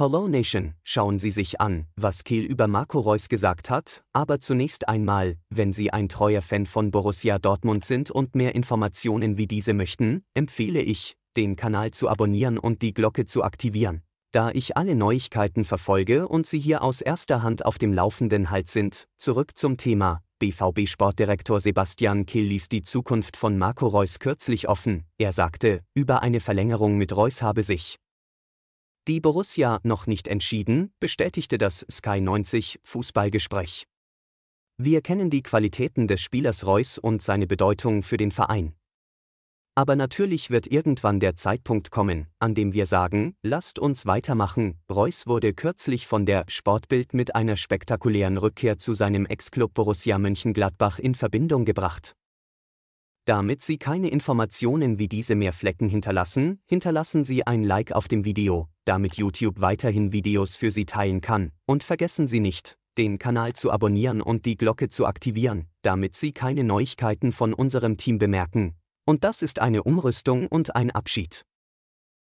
Hello Nation, schauen Sie sich an, was Kehl über Marco Reus gesagt hat, aber zunächst einmal, wenn Sie ein treuer Fan von Borussia Dortmund sind und mehr Informationen wie diese möchten, empfehle ich, den Kanal zu abonnieren und die Glocke zu aktivieren. Da ich alle Neuigkeiten verfolge und Sie hier aus erster Hand auf dem laufenden Halt sind, zurück zum Thema. BVB-Sportdirektor Sebastian Kehl ließ die Zukunft von Marco Reus kürzlich offen. Er sagte, über eine Verlängerung mit Reus habe sich die Borussia noch nicht entschieden, bestätigte das Sky 90 Fußballgespräch. Wir kennen die Qualitäten des Spielers Reus und seine Bedeutung für den Verein. Aber natürlich wird irgendwann der Zeitpunkt kommen, an dem wir sagen, lasst uns weitermachen. Reus wurde kürzlich von der Sportbild mit einer spektakulären Rückkehr zu seinem Ex-Club Borussia Mönchengladbach in Verbindung gebracht. Damit Sie keine Informationen wie diese mehr Flecken hinterlassen, hinterlassen Sie ein Like auf dem Video, damit YouTube weiterhin Videos für Sie teilen kann, und vergessen Sie nicht, den Kanal zu abonnieren und die Glocke zu aktivieren, damit Sie keine Neuigkeiten von unserem Team bemerken. Und das ist eine Umrüstung und ein Abschied.